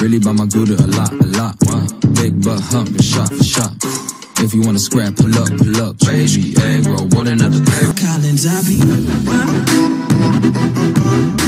really by my gouda a lot, a lot. Wow. Big butt hump, shot for shot. If you wanna scrap, pull up, pull up, baby. Egg roll, one another paper. Collins, I be.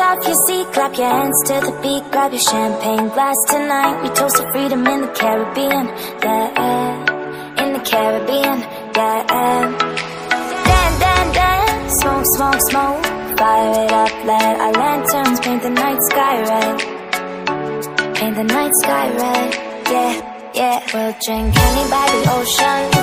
Off your seat, clap your hands to the beat Grab your champagne glass tonight. We toast to freedom in the Caribbean Yeah, in the Caribbean Yeah. Dan, dan, dan Smoke, smoke, smoke. Fire it up, let our lanterns Paint the night sky red. Paint the night sky red Yeah, yeah. We'll drink honey by the ocean